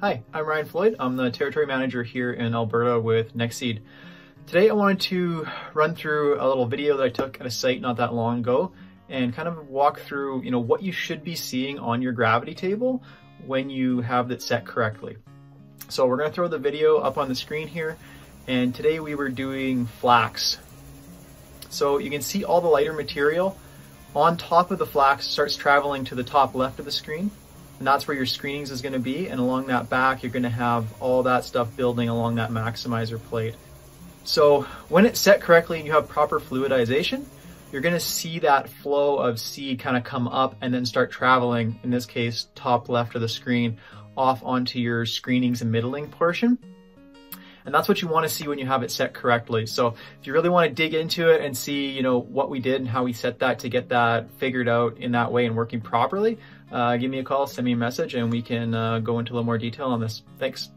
Hi, I'm Ryan Floyde. I'm the territory manager here in Alberta with Nexeed. Today I wanted to run through a little video that I took at a site not that long ago and kind of walk through, you know, what you should be seeing on your gravity table when you have it set correctly. So we're going to throw the video up on the screen here and today we were doing flax. So you can see all the lighter material on top of the flax starts traveling to the top left of the screen and that's where your screenings is going to be and along that back you're going to have all that stuff building along that maximizer plate. So when it's set correctly and you have proper fluidization, you're gonna see that flow of seed kind of come up and then start traveling, in this case, top left of the screen, off onto your screenings and middling portion. And that's what you wanna see when you have it set correctly. So if you really wanna dig into it and see, you know, what we did and how we set that to get that figured out in that way and working properly, uh, give me a call, send me a message, and we can uh, go into a little more detail on this. Thanks.